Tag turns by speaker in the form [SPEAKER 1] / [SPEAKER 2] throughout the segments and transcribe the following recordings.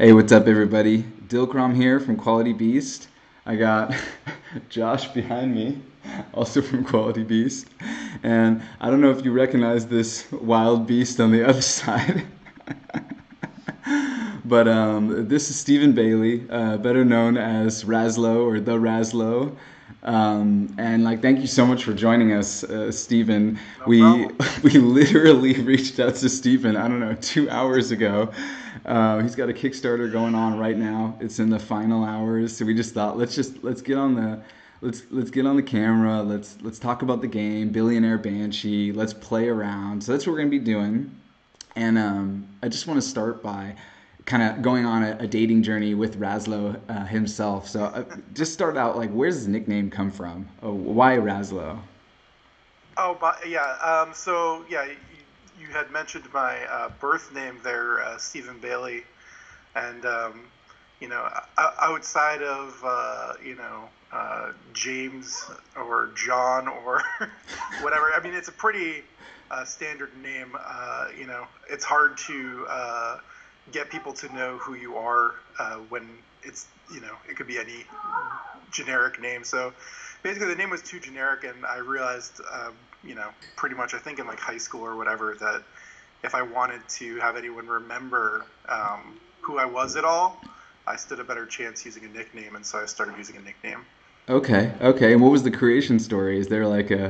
[SPEAKER 1] Hey, what's up, everybody? Dilkrom here from Quality Beast. I got Josh behind me, also from Quality Beast. And I don't know if you recognize this wild beast on the other side. but um, this is Steven Bailey, uh, better known as Razlo or the Razlo. Um, and like, thank you so much for joining us, uh, Steven.
[SPEAKER 2] No
[SPEAKER 1] we
[SPEAKER 2] problem.
[SPEAKER 1] we literally reached out to Steven. I don't know, two hours ago. Uh, he's got a Kickstarter going on right now. It's in the final hours, so we just thought let's just let's get on the let's let's get on the camera. Let's let's talk about the game, Billionaire Banshee. Let's play around. So that's what we're gonna be doing. And um, I just want to start by kind of going on a, a dating journey with Razlo uh, himself. So uh, just start out like, where's his nickname come from? Oh, why Razlo?
[SPEAKER 2] Oh, but yeah. Um, so yeah, you, you had mentioned my uh, birth name there, uh, Steven Bailey, and um, you know, outside of uh, you know uh, James or John or whatever. I mean, it's a pretty standard name. You know, it's hard to get people to know who you are uh, when it's you know it could be any generic name. So basically, the name was too generic, and I realized um, you know pretty much I think in like high school or whatever that if I wanted to have anyone remember um, who I was at all, I stood a better chance using a nickname, and so I started using a nickname.
[SPEAKER 1] Okay, okay. And what was the creation story? Is there like a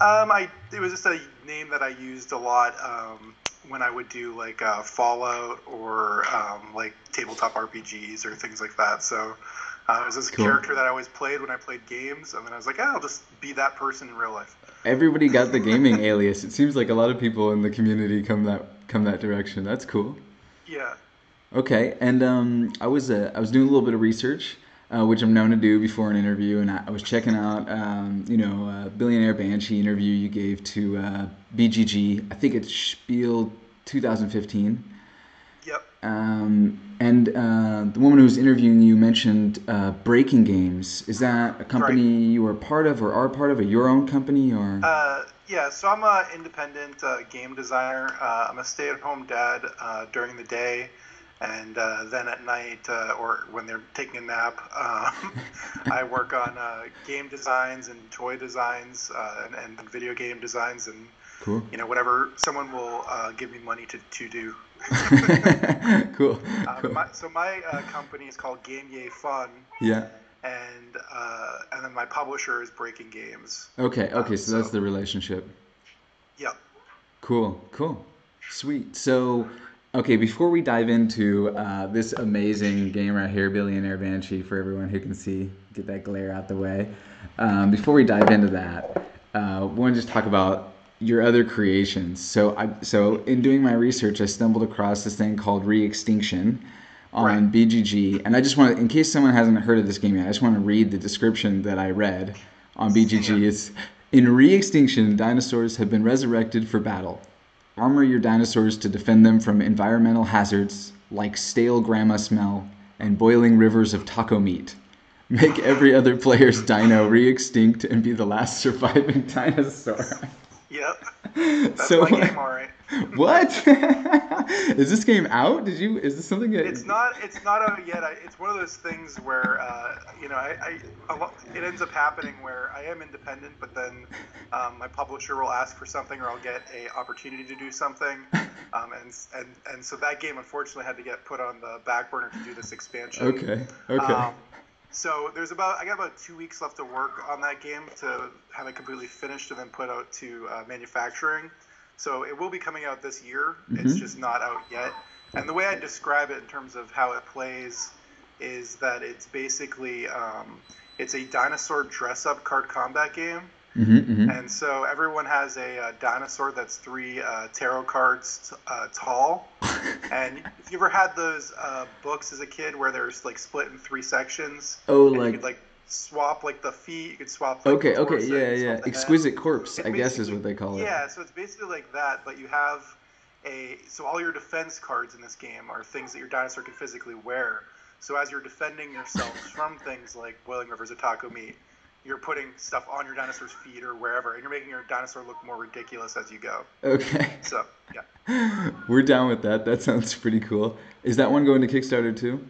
[SPEAKER 2] Um, I it was just a name that I used a lot um, when I would do like uh, Fallout or um, like tabletop RPGs or things like that. So uh, it was this
[SPEAKER 1] Cool.
[SPEAKER 2] character that I always played when I played games, and then I was like, oh, I'll just be that person in real life.
[SPEAKER 1] everybody got the gaming alias? It seems like a lot of people in the community come that come that direction. That's cool.
[SPEAKER 2] Yeah.
[SPEAKER 1] Okay, and um, I was uh, I was doing a little bit of research, uh, which I'm known to do before an interview, and I, was checking out, um, you know, uh, billionaire banshee interview you gave to uh, BGG. I think it's Spiel 2015.
[SPEAKER 2] Yep.
[SPEAKER 1] Um, and uh, the woman who was interviewing you mentioned uh, Breaking Games. Is that a company you are part of, or are part of, or your own company, or?
[SPEAKER 2] Uh, yeah, so I'm an independent uh, game designer. Uh, I'm a stay-at-home dad uh, during the day, and uh, then at night, uh, or when they're taking a nap, um, I work on uh, game designs and toy designs uh, and, and video game designs, and
[SPEAKER 1] cool.
[SPEAKER 2] you know whatever someone will uh, give me money to, to do.
[SPEAKER 1] cool.
[SPEAKER 2] Um,
[SPEAKER 1] cool.
[SPEAKER 2] my, so my uh, company is called Game Yay Fun,
[SPEAKER 1] Yeah.
[SPEAKER 2] and uh, and then my publisher is Breaking Games.
[SPEAKER 1] Okay. Okay.
[SPEAKER 2] Um,
[SPEAKER 1] So that's
[SPEAKER 2] so-
[SPEAKER 1] the relationship.
[SPEAKER 2] Yep.
[SPEAKER 1] Cool, cool, sweet. So, okay, before we dive into uh, this amazing game right here, Billionaire Banshee, for everyone who can see, get that glare out the way. Um, before we dive into that, uh, I want to just talk about your other creations. So, I so in doing my research, I stumbled across this thing called Re-Extinction on
[SPEAKER 2] Right.
[SPEAKER 1] BGG, and I just want to, in case someone hasn't heard of this game yet, I just want to read the description that I read on BGG. It's in re-extinction, dinosaurs have been resurrected for battle. Armor your dinosaurs to defend them from environmental hazards like stale grandma smell and boiling rivers of taco meat. Make every other player's dino re-extinct and be the last surviving dinosaur.
[SPEAKER 2] Yep. That's
[SPEAKER 1] so
[SPEAKER 2] my game, all right.
[SPEAKER 1] what? is this game out? Did you? Is this something that?
[SPEAKER 2] It's not. It's not out yet. I, it's one of those things where uh, you know, I, I it ends up happening where I am independent, but then um, my publisher will ask for something, or I'll get a opportunity to do something, um, and and and so that game unfortunately had to get put on the back burner to do this expansion.
[SPEAKER 1] Okay. Okay.
[SPEAKER 2] Um, so there's about I got about two weeks left to work on that game to have it completely finished and then put out to uh, manufacturing. So it will be coming out this year. It's
[SPEAKER 1] Mhm.
[SPEAKER 2] just not out yet. And the way I describe it in terms of how it plays is that it's basically um, it's a dinosaur dress-up card combat game.
[SPEAKER 1] hmm hmm
[SPEAKER 2] And so everyone has a, uh dinosaur that's three uh, tarot cards uh, tall. and if you ever had those uh, books as a kid where there's like split in three sections,
[SPEAKER 1] Oh, like-
[SPEAKER 2] you could like swap like the feet, you could swap. Like,
[SPEAKER 1] Okay. Okay.
[SPEAKER 2] you
[SPEAKER 1] Yeah. Yeah.
[SPEAKER 2] the head.
[SPEAKER 1] Exquisite corpse,
[SPEAKER 2] It's
[SPEAKER 1] I guess, is what they call it.
[SPEAKER 2] Yeah, so it's basically like that, but you have a so all your defense cards in this game are things that your dinosaur can physically wear. So as you're defending yourself from things like boiling rivers of taco meat, you're putting stuff on your dinosaur's feet or wherever, and you're making your dinosaur look more ridiculous as you go.
[SPEAKER 1] Okay.
[SPEAKER 2] So yeah.
[SPEAKER 1] We're down with that. That sounds pretty cool. Is that one going to Kickstarter too?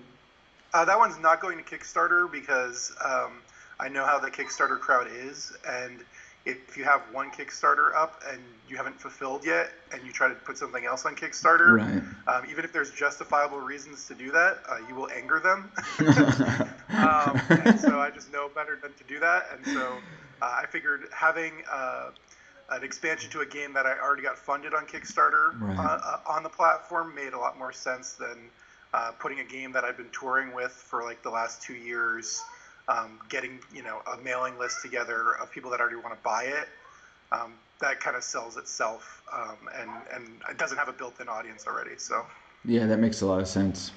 [SPEAKER 2] Uh, that one's not going to Kickstarter because um, I know how the Kickstarter crowd is, and if you have one Kickstarter up and you haven't fulfilled yet, and you try to put something else on Kickstarter,
[SPEAKER 1] Right.
[SPEAKER 2] um, even if there's justifiable reasons to do that, uh, you will anger them. um, and so I just know better than to do that, and so uh, I figured having uh, an expansion to a game that I already got funded on Kickstarter
[SPEAKER 1] Right.
[SPEAKER 2] uh, uh, on the platform made a lot more sense than uh, putting a game that I've been touring with for like the last two years, um, getting you know a mailing list together of people that already want to buy it. Um, that kind of sells itself, um, and and it doesn't have a built-in audience already. So
[SPEAKER 1] Yeah, that makes a lot of sense.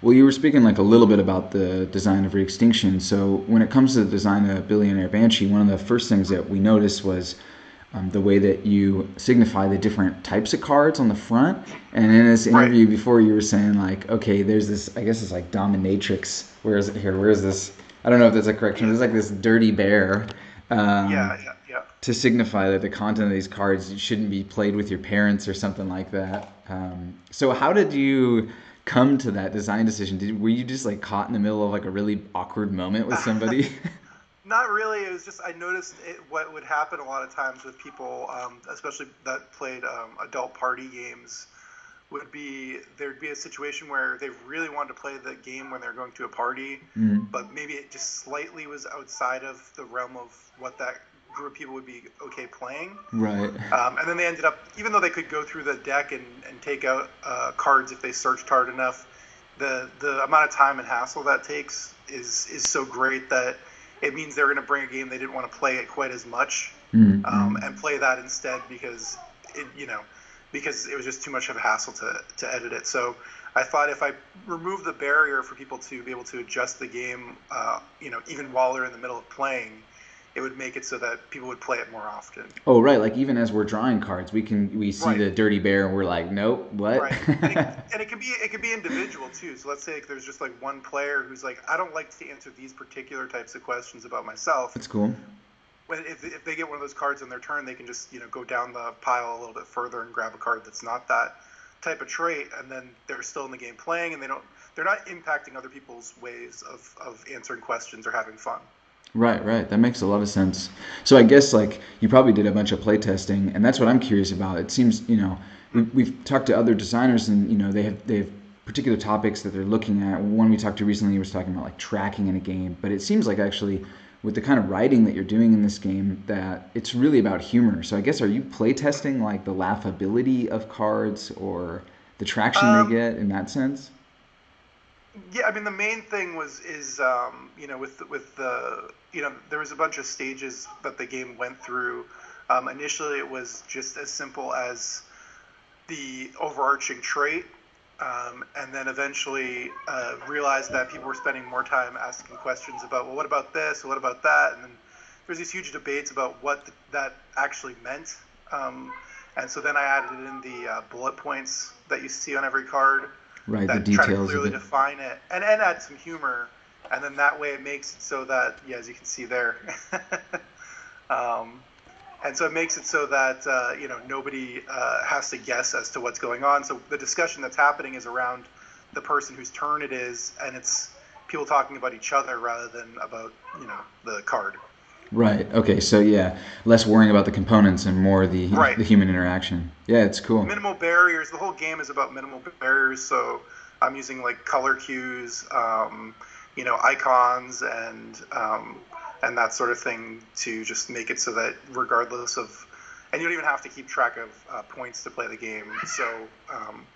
[SPEAKER 1] Well, you were speaking like a little bit about the design of Re-Extinction. So when it comes to the design of Billionaire Banshee, one of the first things that we noticed was um, the way that you signify the different types of cards on the front. And in this
[SPEAKER 2] Right.
[SPEAKER 1] interview before, you were saying like, okay, there's this. I guess it's like dominatrix. Where is it here? Where is this? I don't know if that's a correction. There's like this dirty bear. Um,
[SPEAKER 2] yeah, yeah, yeah.
[SPEAKER 1] to signify that the content of these cards shouldn't be played with your parents or something like that. Um, so how did you come to that design decision? Did were you just like caught in the middle of like a really awkward moment with somebody?
[SPEAKER 2] Not really. It was just I noticed it, what would happen a lot of times with people, um, especially that played um, adult party games, would be there'd be a situation where they really wanted to play the game when they're going to a party,
[SPEAKER 1] Mm,
[SPEAKER 2] but maybe it just slightly was outside of the realm of what that group of people would be okay playing.
[SPEAKER 1] right.
[SPEAKER 2] Um, and then they ended up, even though they could go through the deck and, and take out uh, cards if they searched hard enough, the the amount of time and hassle that takes is is so great that it means they're going to bring a game they didn't want to play it quite as much
[SPEAKER 1] Mm,
[SPEAKER 2] um, and play that instead because it you know because it was just too much of a hassle to, to edit it. So I thought if I remove the barrier for people to be able to adjust the game, uh, you know, even while they're in the middle of playing, it would make it so that people would play it more often.
[SPEAKER 1] Oh right, like even as we're drawing cards, we can we see
[SPEAKER 2] Right.
[SPEAKER 1] the dirty bear and we're like, nope, what?
[SPEAKER 2] Right, and it, and it can be it can be individual too. So let's say like, there's just like one player who's like, I don't like to answer these particular types of questions about myself.
[SPEAKER 1] That's cool.
[SPEAKER 2] When if, if they get one of those cards in their turn, they can just you know go down the pile a little bit further and grab a card that's not that type of trait, and then they're still in the game playing, and they don't they're not impacting other people's ways of, of answering questions or having fun.
[SPEAKER 1] Right, right. That makes a lot of sense. So I guess like you probably did a bunch of play testing, and that's what I'm curious about. It seems you know we, we've talked to other designers, and you know they have they have particular topics that they're looking at. One we talked to recently was talking about like tracking in a game, but it seems like actually with the kind of writing that you're doing in this game that it's really about humor. So I guess are you play testing like the laughability of cards or the traction
[SPEAKER 2] Um,
[SPEAKER 1] they get in that sense?
[SPEAKER 2] Yeah, I mean the main thing was is um, you know with with the you know there was a bunch of stages that the game went through. Um, initially, it was just as simple as the overarching trait, um, and then eventually uh, realized that people were spending more time asking questions about well, what about this? What about that? And then there's these huge debates about what th- that actually meant. Um, and so then I added in the uh, bullet points that you see on every card
[SPEAKER 1] Right, the
[SPEAKER 2] that try to
[SPEAKER 1] details
[SPEAKER 2] clearly define it and, and add some humor and then that way it makes it so that yeah as you can see there um, and so it makes it so that uh, you know nobody uh, has to guess as to what's going on so the discussion that's happening is around the person whose turn it is and it's people talking about each other rather than about you know the card
[SPEAKER 1] Right. Okay. So yeah, less worrying about the components and more the
[SPEAKER 2] Right.
[SPEAKER 1] the human interaction. Yeah, it's cool.
[SPEAKER 2] minimal barriers. The whole game is about minimal barriers. So I'm using like color cues, um, you know, icons, and um, and that sort of thing to just make it so that regardless of, and you don't even have to keep track of uh, points to play the game. So. Um,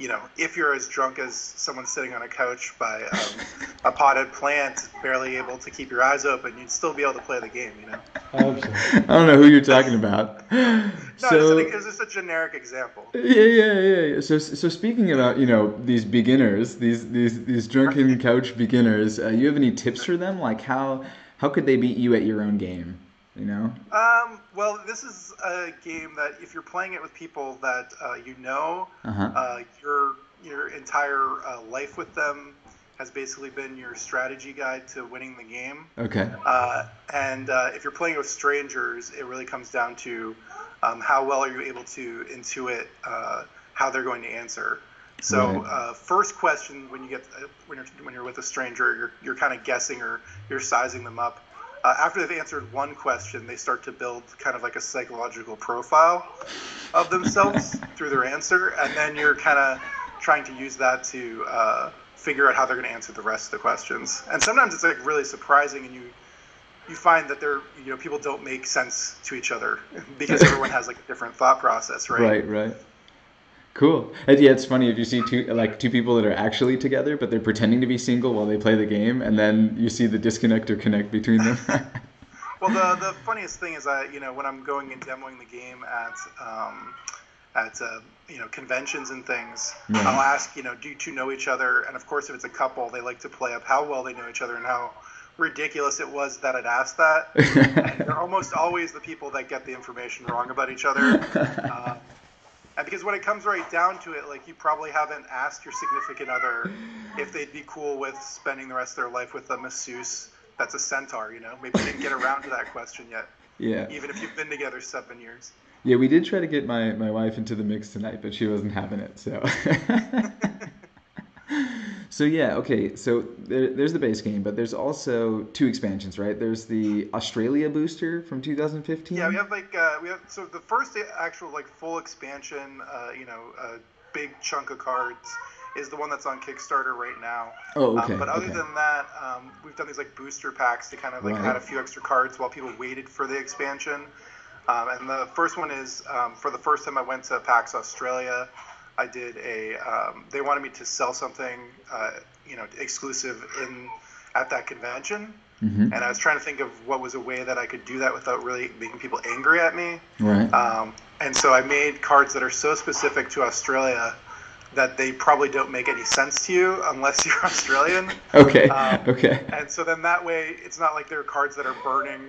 [SPEAKER 2] you know, if you're as drunk as someone sitting on a couch by um, a potted plant, barely able to keep your eyes open, you'd still be able to play the game. You know.
[SPEAKER 3] I hope so.
[SPEAKER 1] I don't know who you're talking about.
[SPEAKER 2] No,
[SPEAKER 1] so
[SPEAKER 2] it's, an, just a generic example.
[SPEAKER 1] yeah, yeah, yeah, yeah. So so speaking about you know these beginners, these these these drunken couch beginners, uh, you have any tips for them? Like how how could they beat you at your own game? You know.
[SPEAKER 2] Um, well, this is a game that if you're playing it with people that uh, you know,
[SPEAKER 1] Uh huh.
[SPEAKER 2] uh, your your entire uh, life with them has basically been your strategy guide to winning the game.
[SPEAKER 1] Okay.
[SPEAKER 2] Uh, and uh, if you're playing with strangers, it really comes down to um, how well are you able to intuit uh, how they're going to answer. So uh, first question when you get uh, when you're when you're with a stranger, you're you're kind of guessing or you're sizing them up. Uh, after they've answered one question, they start to build kind of like a psychological profile of themselves through their answer, and then you're kind of trying to use that to uh, figure out how they're going to answer the rest of the questions. And sometimes it's like really surprising, and you you find that they're you know people don't make sense to each other because everyone has like a different thought process, right?
[SPEAKER 1] Right, right. Cool. And yeah, it's funny if you see two like two people that are actually together, but they're pretending to be single while they play the game, and then you see the disconnect or connect between them.
[SPEAKER 2] Well, the the funniest thing is I you know when I'm going and demoing the game at um, at uh, you know conventions and things,
[SPEAKER 1] Yeah.
[SPEAKER 2] I'll ask you know do you two know each other? And of course, if it's a couple, they like to play up how well they know each other and how ridiculous it was that I'd asked that. and they're almost always the people that get the information wrong about each other. Uh, because when it comes right down to it, like you probably haven't asked your significant other if they'd be cool with spending the rest of their life with a masseuse that's a centaur, you know? Maybe you didn't get around to that question yet,
[SPEAKER 1] yeah.
[SPEAKER 2] even if you've been together seven years.
[SPEAKER 1] Yeah, we did try to get my, my wife into the mix tonight, but she wasn't having it. So, so yeah, okay. So there, there's the base game, but there's also two expansions, right? There's the Australia booster from 2015.
[SPEAKER 2] Yeah, we have like, uh, we have, so the first actual like full expansion, uh, you know, a big chunk of cards is the one that's on Kickstarter right now.
[SPEAKER 1] Oh, okay.
[SPEAKER 2] Um, but other
[SPEAKER 1] okay.
[SPEAKER 2] than that, um, we've done these like booster packs to kind of like
[SPEAKER 1] Right.
[SPEAKER 2] add a few extra cards while people waited for the expansion. Um, and the first one is um, for the first time I went to PAX Australia, I did a. Um, they wanted me to sell something, uh, you know, exclusive in at that convention,
[SPEAKER 1] Mhm.
[SPEAKER 2] and I was trying to think of what was a way that I could do that without really making people angry at me.
[SPEAKER 1] Right.
[SPEAKER 2] Um, and so I made cards that are so specific to Australia that they probably don't make any sense to you unless you're Australian.
[SPEAKER 1] okay.
[SPEAKER 2] um,
[SPEAKER 1] okay.
[SPEAKER 2] And so then that way, it's not like they're cards that are burning,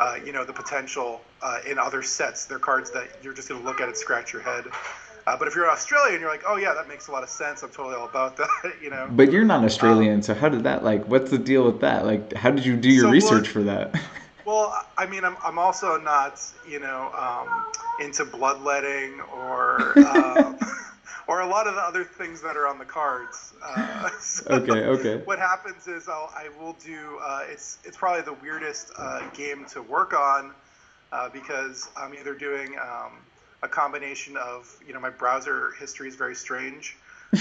[SPEAKER 2] uh, you know, the potential uh, in other sets. They're cards that you're just going to look at it, scratch your head. Uh, but if you're Australian, you're like, oh yeah, that makes a lot of sense. I'm totally all about that, you know.
[SPEAKER 1] But you're not Australian, so how did that like? What's the deal with that? Like, how did you do your
[SPEAKER 2] So,
[SPEAKER 1] research for that?
[SPEAKER 2] Well, I mean, I'm, I'm also not, you know, um, into bloodletting or um, or a lot of the other things that are on the cards. Uh, so
[SPEAKER 1] Okay, okay.
[SPEAKER 2] What happens is I'll, I will do. Uh, it's it's probably the weirdest uh, game to work on uh, because I'm either doing um, a combination of, you know, my browser history is very strange.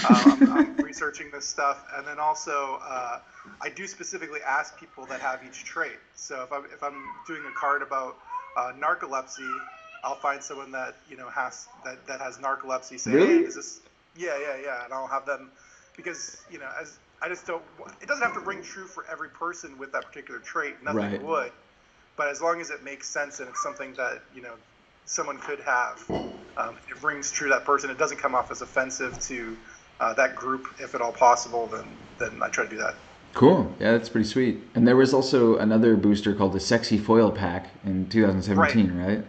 [SPEAKER 2] um, I'm, I'm researching this stuff, and then also uh, I do specifically ask people that have each trait. So if I'm if I'm doing a card about uh, narcolepsy, I'll find someone that you know has that, that has narcolepsy. Say,
[SPEAKER 1] Really?
[SPEAKER 2] hey, is this? Yeah, yeah, yeah, and I'll have them because you know as I just don't. It doesn't have to ring true for every person with that particular trait. Nothing
[SPEAKER 1] Right.
[SPEAKER 2] would, but as long as it makes sense and it's something that you know someone could have, um, it rings true to that person. It doesn't come off as offensive to uh, that group, if at all possible. Then then I try to do that.
[SPEAKER 1] Cool. Yeah, that's pretty sweet. And there was also another booster called the Sexy Foil Pack in 2017, right?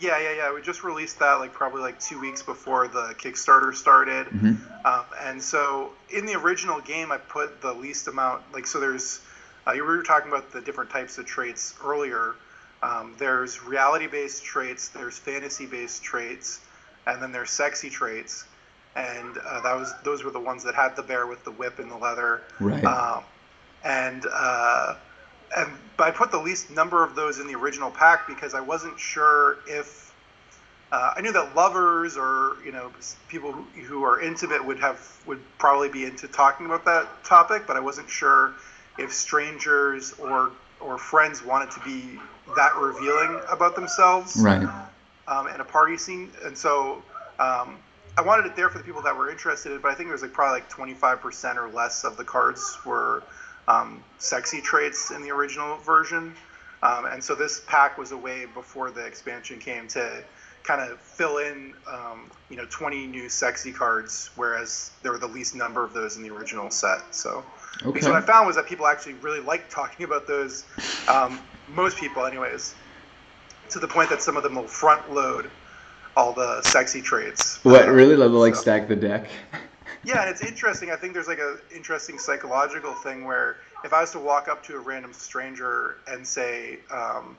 [SPEAKER 2] Yeah, yeah, yeah. We just released that like probably like two weeks before the Kickstarter started.
[SPEAKER 1] Mhm.
[SPEAKER 2] Um, and so in the original game, I put the least amount. Like so, there's uh, you were talking about the different types of traits earlier. Um, there's reality-based traits, there's fantasy-based traits, and then there's sexy traits. And uh, that was those were the ones that had the bear with the whip and the leather.
[SPEAKER 1] Right.
[SPEAKER 2] Um, and uh, and but I put the least number of those in the original pack because I wasn't sure if uh, I knew that lovers or you know people who, who are intimate would have would probably be into talking about that topic, but I wasn't sure if strangers or or friends wanted to be that revealing about themselves
[SPEAKER 1] Right.
[SPEAKER 2] um, in a party scene, and so um, I wanted it there for the people that were interested. But I think it was like probably like 25% or less of the cards were um, sexy traits in the original version, um, and so this pack was a way before the expansion came to kind of fill in, um, you know, 20 new sexy cards, whereas there were the least number of those in the original set. So. Because what I found was that people actually really liked talking about those. Um, most people, anyways, to the point that some of them will front load all the sexy traits.
[SPEAKER 1] What
[SPEAKER 2] Uh,
[SPEAKER 1] really level like
[SPEAKER 2] so-
[SPEAKER 1] stack the deck?
[SPEAKER 2] yeah, and it's interesting. I think there's like a interesting psychological thing where if I was to walk up to a random stranger and say, um,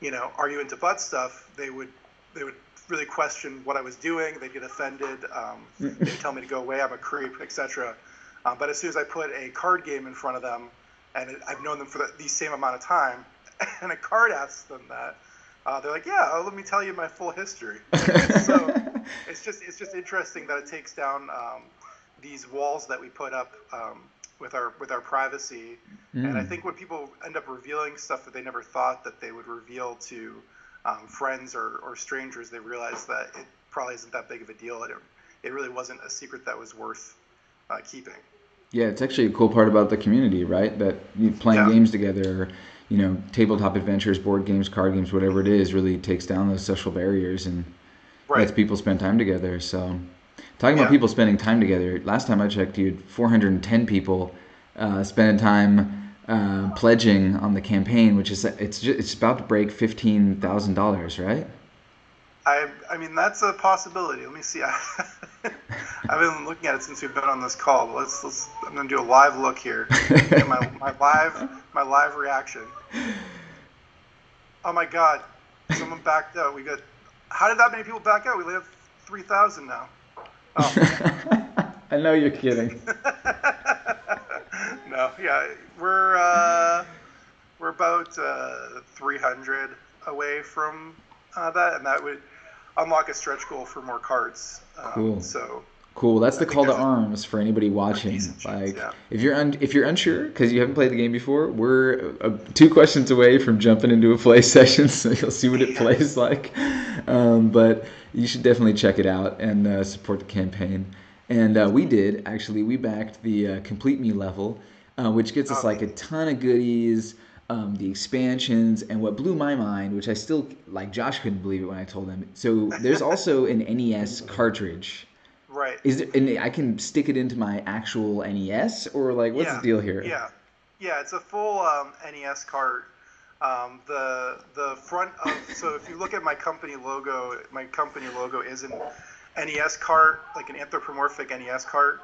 [SPEAKER 2] you know, are you into butt stuff? They would they would really question what I was doing. They'd get offended. Um, they'd tell me to go away. I'm a creep, etc. Um, but as soon as I put a card game in front of them, and I've known them for the, the same amount of time, and a card asks them that, uh, they're like, "Yeah, oh, let me tell you my full history." so it's just it's just interesting that it takes down um, these walls that we put up um, with our with our privacy. Mm. And I mm. think when people end up revealing stuff that they never thought that they would reveal to um, friends or, or strangers, they realize that it probably isn't that big of a deal. It it really wasn't a secret that was worth uh, keeping.
[SPEAKER 1] Yeah, it's actually a cool part about the community, right? That you playing yeah. games together you know, tabletop adventures, board games, card games, whatever it is, really takes down those social barriers and right. lets people spend time together. So, talking yeah. about people spending time together, last time I checked, you had 410 people uh, spending time uh, pledging on the campaign, which is it's just, it's about to break fifteen thousand dollars, right?
[SPEAKER 2] I I mean that's a possibility. Let me see. I, have been looking at it since we've been on this call. Let's let's. I'm gonna do a live look here. my, my live my live reaction. Oh my God! Someone backed out. We got. How did that many people back out? We have three thousand now.
[SPEAKER 1] Oh. I know you're kidding.
[SPEAKER 2] no, yeah, we're uh, we're about uh, 300 away from uh, that, and that would unlock a stretch goal for more cards. Um, cool. So
[SPEAKER 1] cool. That's I the call to arms for anybody watching. Like, yeah. if you're un- if you're unsure because you haven't played the game before, we're uh, two questions away from jumping into a play session, so you'll see what it plays like. Um, but you should definitely check it out and uh, support the campaign. And uh, we did actually. We backed the uh, Complete Me level, uh, which gets us like a ton of goodies um, the expansions, and what blew my mind, which I still like, Josh couldn't believe it when I told him. So there's also an NES cartridge.
[SPEAKER 2] Right.
[SPEAKER 1] Is it? And I can stick it into my actual NES, or like, what's
[SPEAKER 2] yeah.
[SPEAKER 1] the deal here?
[SPEAKER 2] Yeah, yeah, it's a full um, NES cart. Um, the the front of so if you look at my company logo, my company logo is an NES cart, like an anthropomorphic NES cart.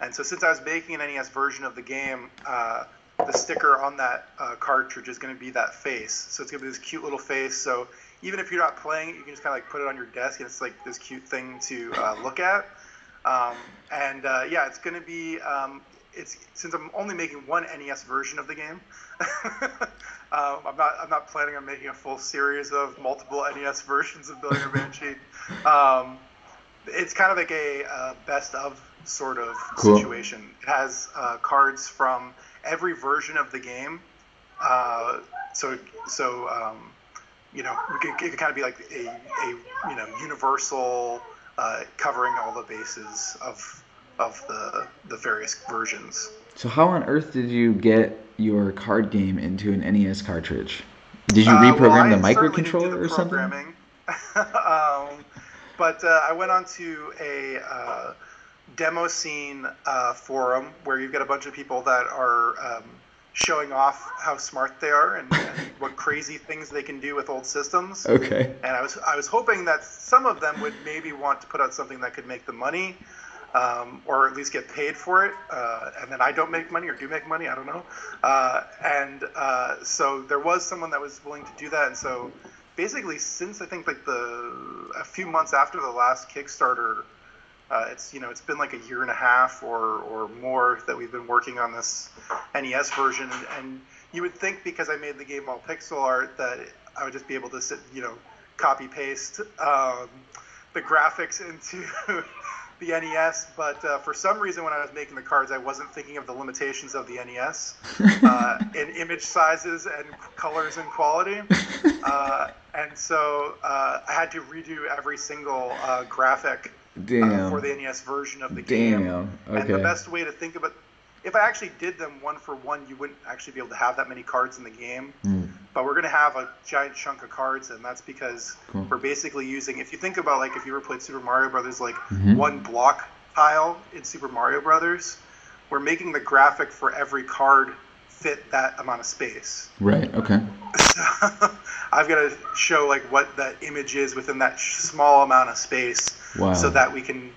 [SPEAKER 2] And so since I was making an NES version of the game, uh, the sticker on that uh, cartridge is going to be that face. So it's going to be this cute little face. So even if you're not playing it, you can just kind of like put it on your desk, and it's like this cute thing to uh, look at. Um, and uh, yeah, it's going to be. Um, it's since I'm only making one NES version of the game. um, I'm not. I'm not planning on making a full series of multiple NES versions of Billionaire Banshee. Um, it's kind of like a uh, best of sort of cool. situation. It has uh, cards from every version of the game. Uh, so so um, you know it could, it could, kind of be like a, a you know universal uh, covering all the bases of of the the various versions.
[SPEAKER 1] So how on earth did you get your card game into an NES cartridge? Did you reprogram uh, well, the microcontroller the or something?
[SPEAKER 2] um, but uh, I went on to a uh, demo scene uh, forum where you've got a bunch of people that are um, showing off how smart they are and, and, what crazy things they can do with old systems.
[SPEAKER 1] Okay.
[SPEAKER 2] And I was I was hoping that some of them would maybe want to put out something that could make them money. Um, or at least get paid for it, uh, and then I don't make money or do make money, I don't know. Uh, and uh, so there was someone that was willing to do that, and so basically since I think like the a few months after the last Kickstarter uh, it's you know it's been like a year and a half or or more that we've been working on this NES version, and you would think because I made the game all pixel art that I would just be able to sit you know copy paste um, the graphics into the NES, but uh, for some reason when I was making the cards, I wasn't thinking of the limitations of the NES uh, in image sizes and colors and quality. Uh, and so uh, I had to redo every single uh, graphic uh, for the NES version of the game.
[SPEAKER 1] Damn.
[SPEAKER 2] Okay. And the best way to think about if I actually did them one for one, you wouldn't actually be able to have that many cards in the game. Mm. But we're going to have a giant chunk of cards, and that's because cool. we're basically using. If you think about like if you ever played Super Mario Brothers, like mm-hmm. one block tile in Super Mario Brothers, we're making the graphic for every card fit that amount of space.
[SPEAKER 1] Right. Okay.
[SPEAKER 2] So I've got to show like what that image is within that small amount of space, wow. so that we can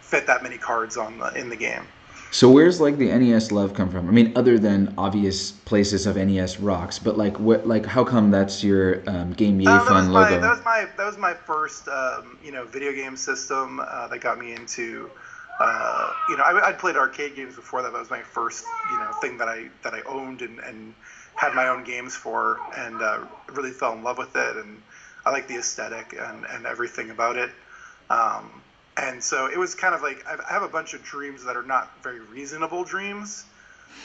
[SPEAKER 2] fit that many cards on the in the game.
[SPEAKER 1] So where's like the NES love come from? I mean, other than obvious places of NES rocks, but like what, like how come that's your um, Game Yay
[SPEAKER 2] Uh,
[SPEAKER 1] Fun
[SPEAKER 2] my
[SPEAKER 1] logo?
[SPEAKER 2] that was my that was my first um, you know video game system uh, that got me into uh, you know I, I'd played arcade games before that. That was my first you know thing that I that I owned and, and had my own games for, and uh, really fell in love with it. And I like the aesthetic and, and everything about it. Um, and so it was kind of like I have a bunch of dreams that are not very reasonable dreams,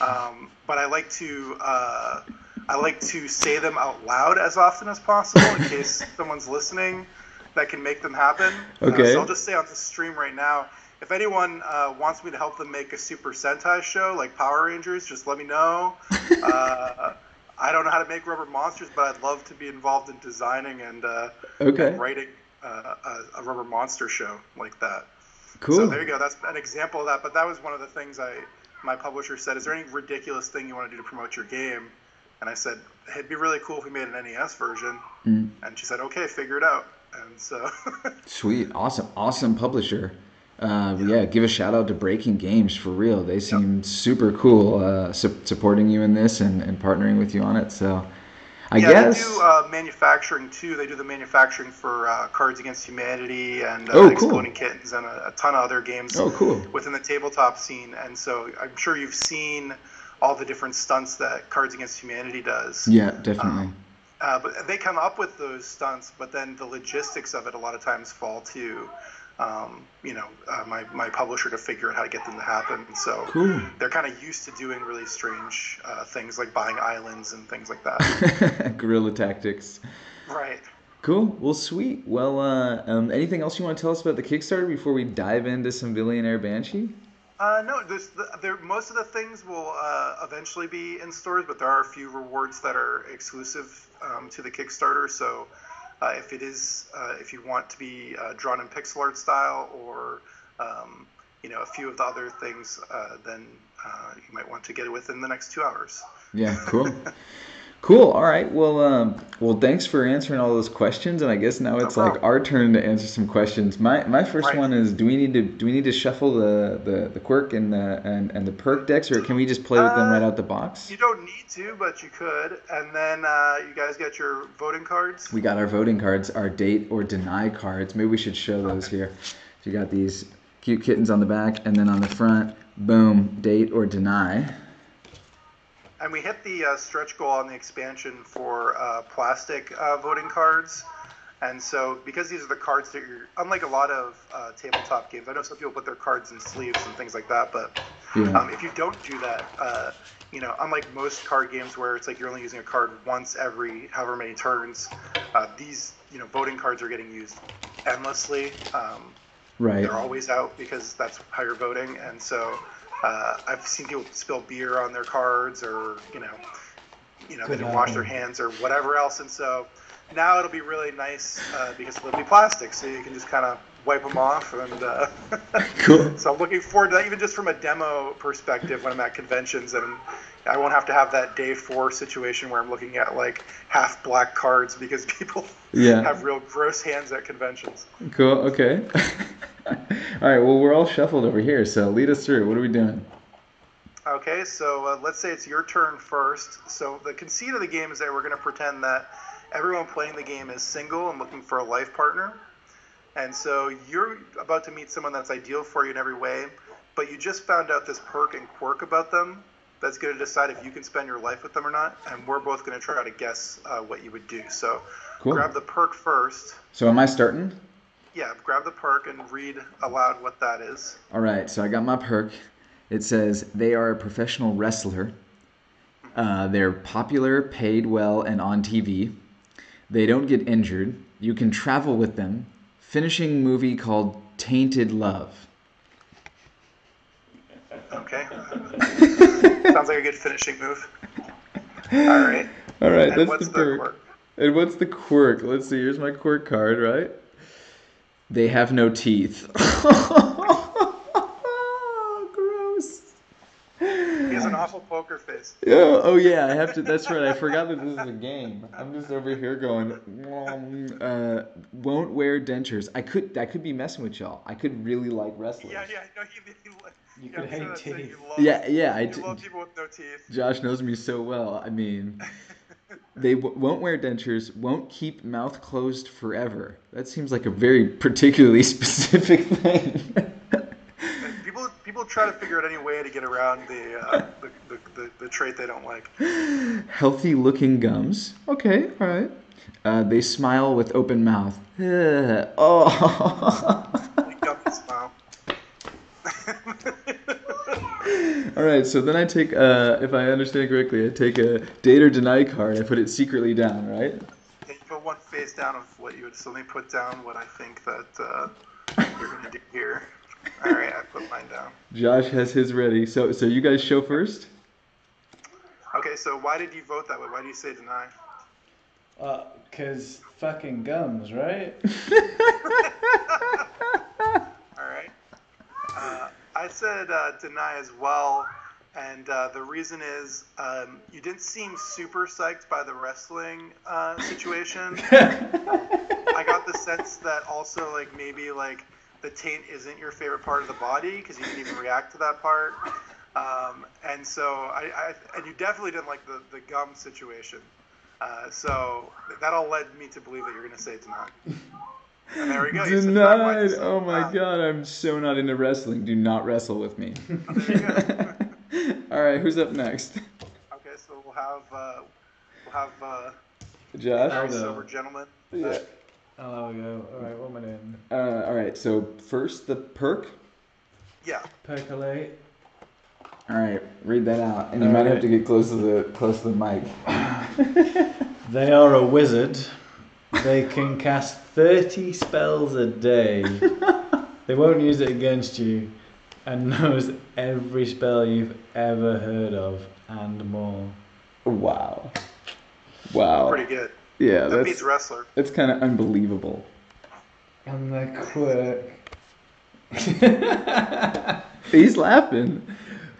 [SPEAKER 2] um, but I like to uh, I like to say them out loud as often as possible in case someone's listening that can make them happen. Uh,
[SPEAKER 1] Okay.
[SPEAKER 2] so I'll just say on the stream right now. If anyone uh, wants me to help them make a Super Sentai show like Power Rangers, just let me know. Uh, I don't know how to make rubber monsters, but I'd love to be involved in designing and, uh,
[SPEAKER 1] Okay.
[SPEAKER 2] and writing uh, a, a rubber monster show like that.
[SPEAKER 1] Cool.
[SPEAKER 2] So there you go. That's an example of that. But that was one of the things I, my publisher said, "Is there any ridiculous thing you want to do to promote your game?" And I said, "It'd be really cool if we made an NES version."
[SPEAKER 1] Mm.
[SPEAKER 2] And she said, "Okay, figure it out." And so,
[SPEAKER 1] Sweet, awesome, awesome publisher. Uh, yeah, give a shout out to Breaking Games for real. They seem super cool, uh, su- supporting you in this and, and partnering with you on it. So, I
[SPEAKER 2] yeah,
[SPEAKER 1] guess.
[SPEAKER 2] they do uh, manufacturing too. They do the manufacturing for uh, Cards Against Humanity and uh,
[SPEAKER 1] Oh, cool.
[SPEAKER 2] Exploding Kittens and a, a ton of other games
[SPEAKER 1] oh, cool.
[SPEAKER 2] within the tabletop scene. And so I'm sure you've seen all the different stunts that Cards Against Humanity does.
[SPEAKER 1] Yeah, definitely.
[SPEAKER 2] Uh, but they come up with those stunts, but then the logistics of it a lot of times fall to, um, you know, uh, my, my publisher to figure out how to get them to happen. So
[SPEAKER 1] Cool.
[SPEAKER 2] they're kind of used to doing really strange uh, things like buying islands and things like that.
[SPEAKER 1] Guerrilla tactics.
[SPEAKER 2] right.
[SPEAKER 1] Cool. Well, sweet. Well, uh, um, anything else you want to tell us about the Kickstarter before we dive into some Billionaire Banshee?
[SPEAKER 2] Uh, no, there's the, there, most of the things will uh, eventually be in stores, but there are a few rewards that are exclusive um, to the Kickstarter. So uh, if it is, uh, if you want to be uh, drawn in pixel art style, or um, you know a few of the other things, uh, then uh, you might want to get it within the next two hours.
[SPEAKER 1] Yeah, cool. cool. All right. Well, um, well, thanks for answering all those questions, and I guess now it's like our turn to answer some questions. My my first
[SPEAKER 2] Right.
[SPEAKER 1] one is: Do we need to do we need to shuffle the the, the quirk and the and, and the perk decks, or can we just play with them
[SPEAKER 2] Uh,
[SPEAKER 1] right out the box?
[SPEAKER 2] You don't need to, but you could. And then uh, you guys get your voting cards.
[SPEAKER 1] We got our voting cards, our date or deny cards. Maybe we should show those here. So you got these cute kittens on the back, and then on the front, boom, date or deny.
[SPEAKER 2] And we hit the uh, stretch goal on the expansion for uh, plastic uh, voting cards. And so, because these are the cards that you're, unlike a lot of uh, tabletop games, I know some people put their cards in sleeves and things like that, but
[SPEAKER 1] Yeah.
[SPEAKER 2] um, if you don't do that, uh, you know, unlike most card games where it's like you're only using a card once every however many turns, uh, these, you know, voting cards are getting used endlessly. Um,
[SPEAKER 1] Right.
[SPEAKER 2] they're always out because that's how you're voting. And so uh, I've seen people spill beer on their cards, or you know, you know, they didn't wash their hands or whatever else. And so now it'll be really nice uh, because it'll be plastic, so you can just kind of wipe them off. And uh,
[SPEAKER 1] Cool.
[SPEAKER 2] so I'm looking forward to that, even just from a demo perspective when I'm at conventions and. I won't have to have that day four situation where I'm looking at like half black cards because people
[SPEAKER 1] Yeah.
[SPEAKER 2] have real gross hands at conventions.
[SPEAKER 1] Cool. Okay. all right. Well, we're all shuffled over here, so lead us through. What are we doing?
[SPEAKER 2] Okay, so uh, let's say it's your turn first. So the conceit of the game is that we're going to pretend that everyone playing the game is single and looking for a life partner. And so you're about to meet someone that's ideal for you in every way, but you just found out this perk and quirk about them that's going to decide if you can spend your life with them or not. And we're both going to try to guess uh, what you would do. So
[SPEAKER 1] Cool.
[SPEAKER 2] grab the perk first.
[SPEAKER 1] So am I starting?
[SPEAKER 2] Yeah, grab the perk and read aloud what that is.
[SPEAKER 1] All right. So I got my perk. It says they are a professional wrestler. Uh, they're popular, paid well, and on TV. They don't get injured. You can travel with them. Finishing movie called Tainted Love.
[SPEAKER 2] Okay. Sounds like a good finishing move. All right.
[SPEAKER 1] All right.
[SPEAKER 2] And
[SPEAKER 1] that's
[SPEAKER 2] what's
[SPEAKER 1] the
[SPEAKER 2] the
[SPEAKER 1] perk.
[SPEAKER 2] quirk?
[SPEAKER 1] And what's the quirk? Let's see. Here's my quirk card, right? They have no teeth. Gross.
[SPEAKER 2] He has an awful poker face.
[SPEAKER 1] Yeah, oh yeah, I have to. That's right. I forgot that this is a game. I'm just over here going, "Mm, uh, won't wear dentures. I could, I could be messing with y'all. I could really like wrestlers.
[SPEAKER 2] Yeah, yeah, no, you, you,
[SPEAKER 3] You
[SPEAKER 2] yeah,
[SPEAKER 3] could
[SPEAKER 2] I'm sure
[SPEAKER 3] hate
[SPEAKER 2] that's
[SPEAKER 3] teeth.
[SPEAKER 2] You love,
[SPEAKER 1] Yeah, yeah. I
[SPEAKER 2] love people with no teeth.
[SPEAKER 1] Josh knows me so well. I mean, they w- won't wear dentures. Won't keep mouth closed forever. That seems like a very particularly specific thing.
[SPEAKER 2] People people try to figure out any way to get around the uh, the, the, the, the trait they don't like.
[SPEAKER 1] Healthy looking gums. Okay, all right. Uh, they smile with open mouth. Ugh. Oh.
[SPEAKER 2] Like guppy smile.
[SPEAKER 1] all right, so then I take, uh, if I understand correctly, I take a date or deny card. I put it secretly down, right?
[SPEAKER 2] And you put one face down of what you would. So let me put down what I think that uh, you're gonna do here. All right, I put mine down.
[SPEAKER 1] Josh has his ready. So, so you guys show first.
[SPEAKER 2] Okay, so why did you vote that way? Why do you say deny?
[SPEAKER 3] Uh, cause fucking gums, right?
[SPEAKER 2] All right. Uh, I said uh, deny as well, and uh, the reason is um, you didn't seem super psyched by the wrestling uh, situation. I got the sense that also like maybe like the taint isn't your favorite part of the body because you didn't even react to that part. Um, and so I, I and you definitely didn't like the, the gum situation. Uh, so that all led me to believe that you're going to say deny. And there we go. you said deny. Why'd you
[SPEAKER 1] Denied.
[SPEAKER 2] say
[SPEAKER 1] Oh my
[SPEAKER 2] deny?
[SPEAKER 1] god, I'm so not into wrestling. Do not wrestle with me.
[SPEAKER 2] There you
[SPEAKER 1] All right, who's up next?
[SPEAKER 2] Okay, so we'll have uh, we'll have uh,
[SPEAKER 1] Josh.
[SPEAKER 2] very sober gentlemen.
[SPEAKER 1] Yeah.
[SPEAKER 3] Oh, there we go. Alright, what am I doing?
[SPEAKER 1] Uh, all right. So first the perk.
[SPEAKER 2] Yeah.
[SPEAKER 3] Percolate.
[SPEAKER 1] All right, read that out, and you
[SPEAKER 3] All
[SPEAKER 1] might have
[SPEAKER 3] right.
[SPEAKER 1] to get close to the close to the mic.
[SPEAKER 3] They are a wizard. They can cast 30 spells a day. They won't use it against you and knows every spell you've ever heard of and more.
[SPEAKER 1] wow. Wow.
[SPEAKER 2] Pretty good.
[SPEAKER 1] Yeah,
[SPEAKER 2] That
[SPEAKER 1] that's
[SPEAKER 2] beats wrestler.
[SPEAKER 1] that's kind of unbelievable.
[SPEAKER 3] And the quirk.
[SPEAKER 1] He's laughing.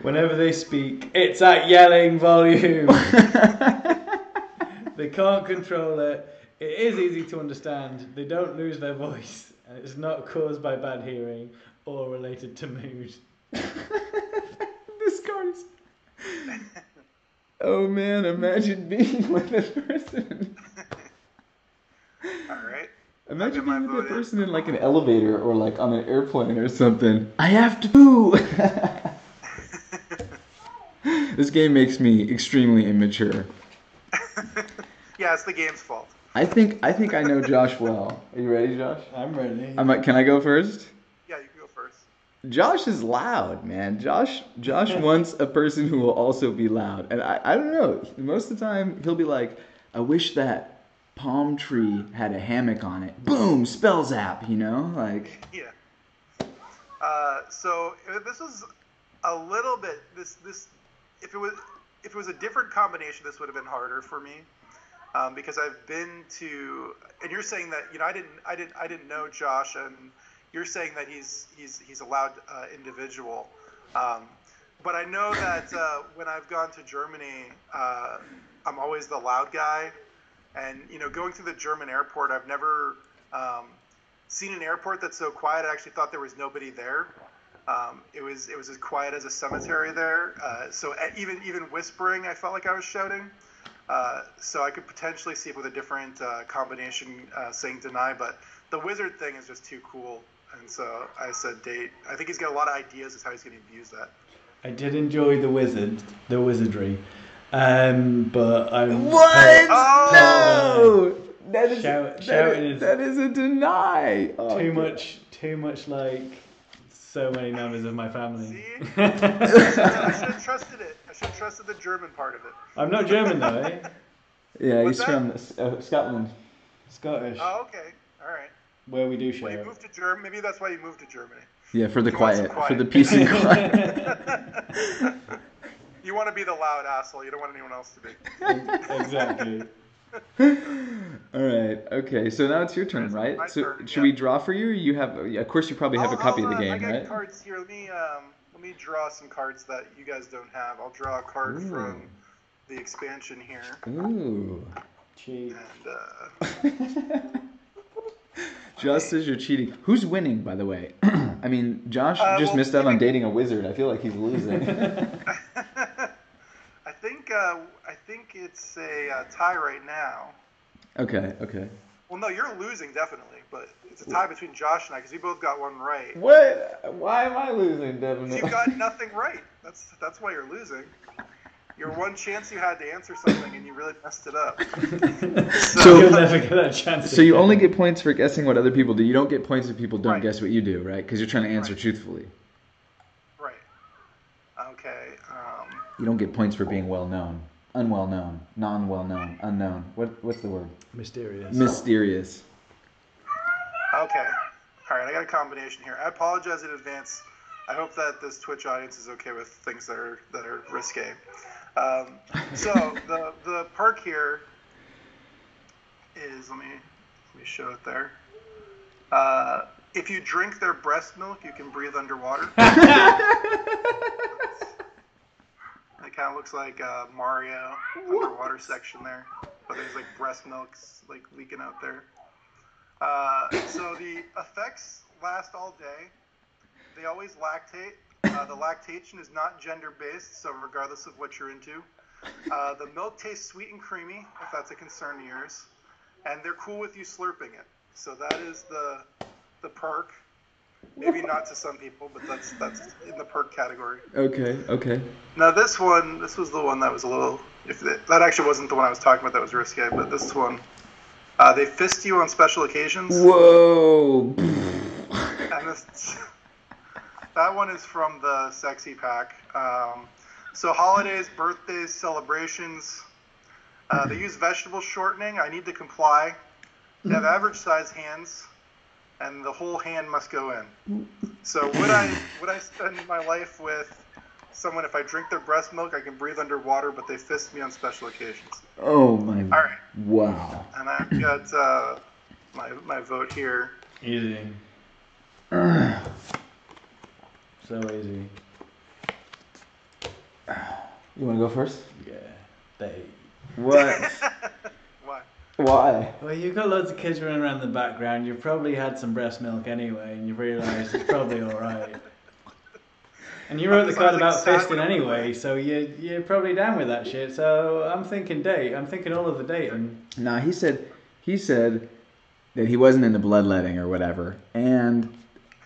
[SPEAKER 3] Whenever they speak, it's at yelling volume. they can't control it. It is easy to understand. They don't lose their voice. And it's not caused by bad hearing or related to mood.
[SPEAKER 1] this card is. Oh man, imagine being with a person.
[SPEAKER 2] All right.
[SPEAKER 1] Imagine being with a person in like an elevator or like on an airplane or something. I have to poo. this game makes me extremely immature.
[SPEAKER 2] Yeah, it's the game's fault.
[SPEAKER 1] I think I think I know Josh well. Are you ready, Josh?
[SPEAKER 3] I'm ready.
[SPEAKER 1] I'm, like, can I go first?
[SPEAKER 2] Yeah, you can go first.
[SPEAKER 1] Josh is loud, man. Josh Josh wants a person who will also be loud. And I, I don't know. Most of the time he'll be like, I wish that palm tree had a hammock on it. Boom, spells app, you know? Like
[SPEAKER 2] Yeah. Uh, so this was a little bit this this if it was if it was a different combination, this would have been harder for me. Um, because I've been to, and you're saying that you know I didn't, I didn't, I didn't know Josh, and you're saying that he's he's he's a loud uh, individual. Um, but I know that uh, when I've gone to Germany, uh, I'm always the loud guy, and you know going through the German airport, I've never um, seen an airport that's so quiet. I actually thought there was nobody there. Um, it was it was as quiet as a cemetery there. Uh, so even even whispering, I felt like I was shouting. Uh, so I could potentially see it with a different uh, combination uh, saying deny, but the wizard thing is just too cool, and so I said date. I think he's got a lot of ideas as how he's going to use that.
[SPEAKER 3] I did enjoy the wizard, the wizardry, um, but I'm
[SPEAKER 1] What?
[SPEAKER 2] Oh!
[SPEAKER 1] No! That is
[SPEAKER 3] Shout-
[SPEAKER 1] that,
[SPEAKER 3] shouting
[SPEAKER 1] is,
[SPEAKER 3] is-
[SPEAKER 1] that is a deny. Oh,
[SPEAKER 3] too
[SPEAKER 1] God.
[SPEAKER 3] much, too much like so many members of my family.
[SPEAKER 2] See? I should have trusted it. I should have trusted the German part of it.
[SPEAKER 3] I'm not German though, eh?
[SPEAKER 1] Yeah,
[SPEAKER 2] What's
[SPEAKER 1] he's
[SPEAKER 2] that?
[SPEAKER 1] from uh, Scotland.
[SPEAKER 3] Scottish,
[SPEAKER 2] Oh, okay. All right.
[SPEAKER 3] Where we do
[SPEAKER 2] Well, you
[SPEAKER 3] share.
[SPEAKER 2] moved to Germany. Maybe that's why you moved to Germany.
[SPEAKER 1] Yeah, for the
[SPEAKER 2] You want some
[SPEAKER 1] quiet, for the peace and quiet.
[SPEAKER 2] You want to be the loud asshole. You don't want anyone else to be.
[SPEAKER 3] exactly.
[SPEAKER 1] All right. Okay. So now it's your turn,
[SPEAKER 2] It's
[SPEAKER 1] right? So
[SPEAKER 2] turn,
[SPEAKER 1] should
[SPEAKER 2] yeah.
[SPEAKER 1] we draw for you? You have, of course, you probably have a
[SPEAKER 2] I'll-
[SPEAKER 1] copy
[SPEAKER 2] I'll,
[SPEAKER 1] of the
[SPEAKER 2] uh,
[SPEAKER 1] game,
[SPEAKER 2] I got
[SPEAKER 1] right?
[SPEAKER 2] cards here. Let me um, let me draw some cards that you guys don't have. I'll draw a card
[SPEAKER 1] Ooh.
[SPEAKER 2] from the expansion here,
[SPEAKER 1] Ooh.
[SPEAKER 3] Cheat.
[SPEAKER 2] and uh,
[SPEAKER 1] Just as you're cheating. Who's winning, by the way? I mean, Josh
[SPEAKER 2] Uh,
[SPEAKER 1] just
[SPEAKER 2] well,
[SPEAKER 1] missed out on dating a wizard. I feel like he's losing.
[SPEAKER 2] I think uh, I think it's a uh, tie right now.
[SPEAKER 1] okay, okay.
[SPEAKER 2] Well, no, you're losing definitely, but it's a tie between Josh and I because we both got one right.
[SPEAKER 1] What? Why am I losing, Devin?
[SPEAKER 2] You got nothing right. That's that's why you're losing. Your one chance you had to answer something and you really messed it up.
[SPEAKER 1] So-
[SPEAKER 3] You'll never get that chance.
[SPEAKER 1] So you only get points for guessing what other people do. You don't get points if people don't
[SPEAKER 2] Right.
[SPEAKER 1] guess what you do, right? Because you're trying to answer
[SPEAKER 2] Right.
[SPEAKER 1] truthfully.
[SPEAKER 2] Right. Okay. Um,
[SPEAKER 1] You don't get points for being well known, unwell known, non well known, unknown. What what's the word?
[SPEAKER 3] mysterious.
[SPEAKER 1] Mysterious.
[SPEAKER 2] okay. All right. I got a combination here. I apologize in advance. I hope that this Twitch audience is okay with things that are that are risque. Um, so the the perk here is let me let me show it there. Uh, if you drink their breast milk, you can breathe underwater. It kind of looks like uh, Mario underwater section there, but there's like breast milks like leaking out there. Uh, so the effects last all day. They always lactate. Uh, the lactation is not gender based, so regardless of what you're into, uh, the milk tastes sweet and creamy, if that's a concern of yours, and they're cool with you slurping it. So that is the the perk. Maybe not to some people, but that's that's in the perk category.
[SPEAKER 1] Okay, okay.
[SPEAKER 2] Now this one, this was the one that was a little. If that actually wasn't the one I was talking about, that was risque. But this one, uh, they fist you on special occasions,
[SPEAKER 1] Whoa.
[SPEAKER 2] and this, that one is from the sexy pack. Um, so holidays, birthdays, celebrations. Uh, they use vegetable shortening. I need to comply. They have average size hands, and the whole hand must go in. So would I would I spend my life with someone if I drink their breast milk, I can breathe underwater, but they fist me on special occasions?
[SPEAKER 1] Oh my.
[SPEAKER 2] All right,
[SPEAKER 1] Wow.
[SPEAKER 2] and I've got uh, my my vote here.
[SPEAKER 3] Easy. So easy.
[SPEAKER 1] You want to go first?
[SPEAKER 3] Yeah. They.
[SPEAKER 1] What?
[SPEAKER 2] Why?
[SPEAKER 1] Why?
[SPEAKER 3] Well, you've got loads of kids running around in the background. You've probably had some breast milk anyway, and you've realised it's probably all right. And you wrote the
[SPEAKER 2] Sounds
[SPEAKER 3] card about
[SPEAKER 2] sad
[SPEAKER 3] fisting anyway, so you you're probably down with that shit. So I'm thinking date. I'm thinking all of the dating.
[SPEAKER 1] Nah, he said he said that he wasn't into bloodletting or whatever, and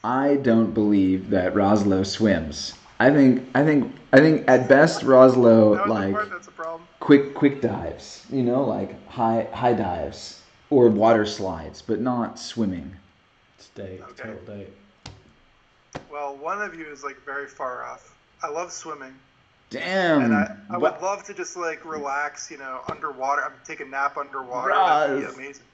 [SPEAKER 1] I don't believe that Razlo swims. I think I think I think at best
[SPEAKER 2] That
[SPEAKER 1] Razlo
[SPEAKER 2] was
[SPEAKER 1] like
[SPEAKER 2] that's a
[SPEAKER 1] quick quick dives, you know, like high high dives or water slides, but not swimming.
[SPEAKER 3] It's date.
[SPEAKER 2] Okay.
[SPEAKER 3] Total date.
[SPEAKER 2] Well, one of you is like very far off. I love swimming,
[SPEAKER 1] Damn.
[SPEAKER 2] and I, I would
[SPEAKER 1] What-
[SPEAKER 2] love to just like relax, you know, underwater. I'm take a nap underwater. That'd be amazing.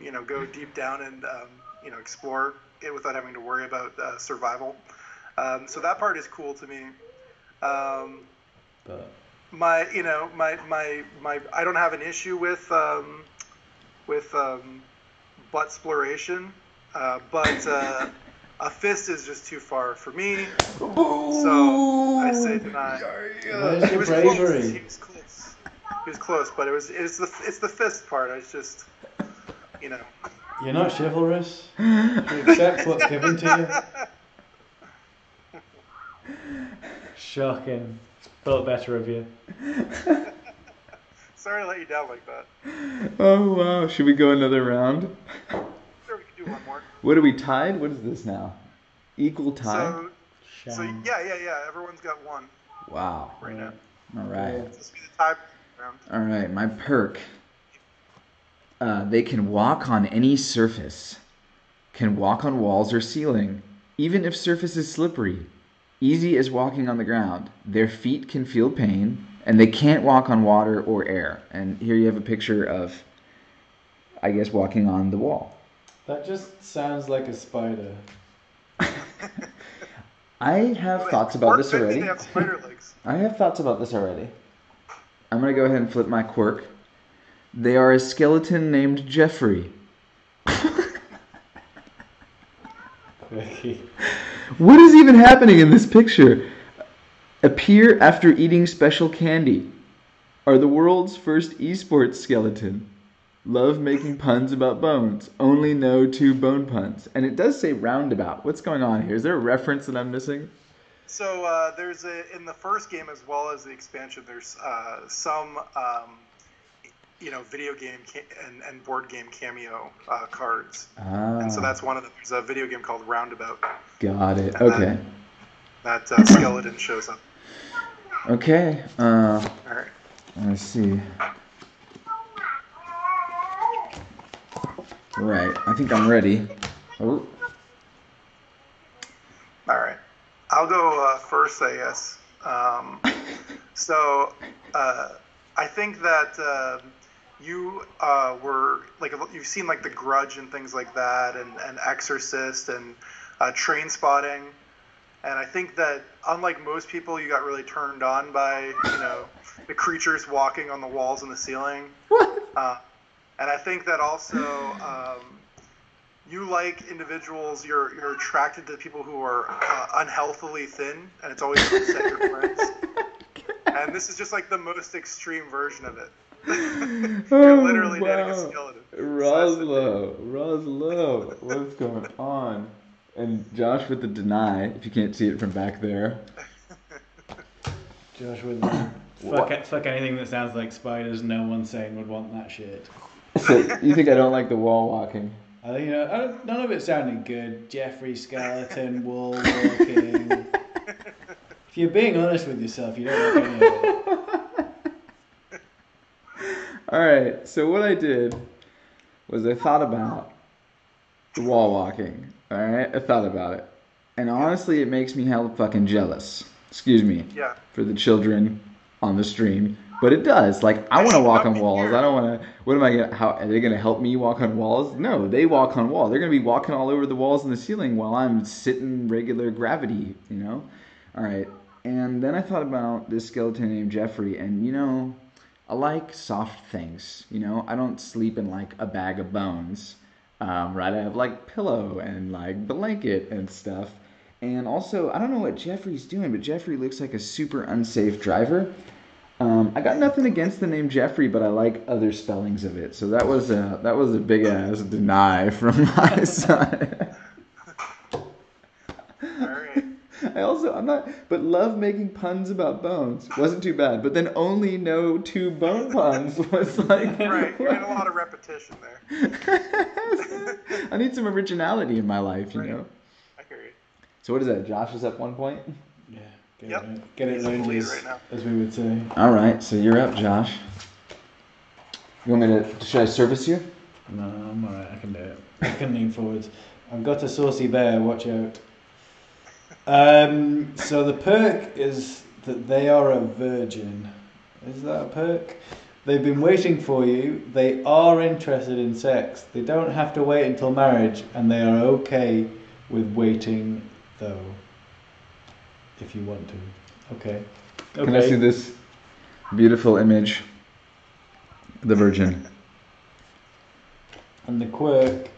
[SPEAKER 2] You know, go deep down and um, you know explore it without having to worry about uh, survival. Um, so that part is cool to me. Um,
[SPEAKER 3] But
[SPEAKER 2] my you know my my my I don't have an issue with um, with um, butt exploration, uh, but uh, a fist is just too far for me. So I say deny.
[SPEAKER 3] where's
[SPEAKER 2] He
[SPEAKER 3] your
[SPEAKER 2] was close. He was close. He was close, but it was it's the it's the fist part. It's just you know.
[SPEAKER 3] You're not chivalrous. You accept what's given to you. Shocking. Thought better of you.
[SPEAKER 2] Sorry to let you down like that.
[SPEAKER 1] Oh wow! Should we go another round?
[SPEAKER 2] Sure, we can do one more.
[SPEAKER 1] What are we tied? What is this now? Equal tie?
[SPEAKER 2] So so yeah yeah yeah. Everyone's got one
[SPEAKER 1] Wow.
[SPEAKER 2] right now.
[SPEAKER 1] All right.
[SPEAKER 2] This be the tie round.
[SPEAKER 1] All right, My perk. Uh, they can walk on any surface. Can walk on walls or ceiling, even if surface is slippery. Easy as walking on the ground. Their feet can feel pain, and they can't walk on water or air. And here you have a picture of, I guess, walking on the wall.
[SPEAKER 3] That just sounds like a spider.
[SPEAKER 1] I have
[SPEAKER 2] Wait,
[SPEAKER 1] thoughts about this
[SPEAKER 2] I think
[SPEAKER 1] already.
[SPEAKER 2] They have spider legs.
[SPEAKER 1] I have thoughts about this already. I'm gonna go ahead and flip my quirk. They are a skeleton named Jeffrey. What is even happening in this picture? Appear after eating special candy. Are the world's first esports skeleton. Love making puns about bones. Only know two bone puns. And it does say roundabout. What's going on here? Is there a reference that I'm missing?
[SPEAKER 2] So uh, there's a in the first game as well as the expansion. There's uh, some um, you know video game ca- and, and board game cameo uh, cards,
[SPEAKER 1] Ah,
[SPEAKER 2] and so that's one of them. There's a video game called Roundabout.
[SPEAKER 1] got it.
[SPEAKER 2] and
[SPEAKER 1] Okay.
[SPEAKER 2] That uh, skeleton shows up.
[SPEAKER 1] Okay. Uh,
[SPEAKER 2] All right.
[SPEAKER 1] let's see. Right. I think I'm ready. Oh,
[SPEAKER 2] All right. I'll go uh, first, I guess. Um, so uh, I think that uh, you uh, were like you've seen like The Grudge and things like that, and, and Exorcist and uh, Train Spotting, and I think that unlike most people, you got really turned on by you know the creatures walking on the walls and the ceiling. Uh, and I think that also um, you like individuals. You're you're attracted to people who are uh, unhealthily thin, and it's always upset your friends. And this is just like the most extreme version of it. You're
[SPEAKER 1] Oh,
[SPEAKER 2] literally dating a skeleton.
[SPEAKER 1] Razlo, Razlo, what's going on? And Josh with the deny, if you can't see it from back there.
[SPEAKER 3] Josh with
[SPEAKER 1] What?
[SPEAKER 3] fuck, fuck anything that sounds like spiders. No one sane would want that shit.
[SPEAKER 1] So you think I don't like the wall walking?
[SPEAKER 3] I think you know, I don't, none of it sounded good. Jeffrey skeleton wall walking. if you're being honest with yourself, you don't like any of it.
[SPEAKER 1] All right. So what I did was I thought about the wall walking. All right, I thought about it, and honestly, it makes me hella fucking jealous. Excuse me
[SPEAKER 2] Yeah.
[SPEAKER 1] for the children on the stream, but it does. Like I want to walk on walls. I don't want to. What am I gonna? How are they gonna help me walk on walls? No, they walk on walls. They're gonna be walking all over the walls and the ceiling while I'm sitting regular gravity. You know. All right. And then I thought about this skeleton named Jeffrey, and you know, I like soft things. You know, I don't sleep in like a bag of bones. Um, right? I have like pillow and like blanket and stuff. And also, I don't know what Jeffrey's doing, but Jeffrey looks like a super unsafe driver. Um, I got nothing against the name Jeffrey, but I like other spellings of it. So that was a that was a big ass deny from my side.
[SPEAKER 2] All right.
[SPEAKER 1] I also I'm not, but love making puns about bones wasn't too bad. But then only know two bone puns was like
[SPEAKER 2] Right. You get a lot of repetition there.
[SPEAKER 1] I need some originality in my life, you
[SPEAKER 2] Right.
[SPEAKER 1] know.
[SPEAKER 2] I hear you.
[SPEAKER 1] So what is that? Josh is up one point.
[SPEAKER 3] Yeah, get
[SPEAKER 2] Yep.
[SPEAKER 3] it, get it
[SPEAKER 2] He's in the lead
[SPEAKER 3] ranges,
[SPEAKER 2] right now.
[SPEAKER 3] as we would say.
[SPEAKER 1] All right, so you're up, Josh. You want me to? Should I service you?
[SPEAKER 3] No, I'm alright. I can do it. I can lean forwards. I've got a saucy bear. Watch out. Um, so the perk is that they are a virgin. Is that a perk? They've been waiting for you. They are interested in sex. They don't have to wait until marriage, and they are okay with waiting, though. If you want to. Okay. Okay.
[SPEAKER 1] Can I see this beautiful image? The Virgin.
[SPEAKER 3] And the quirk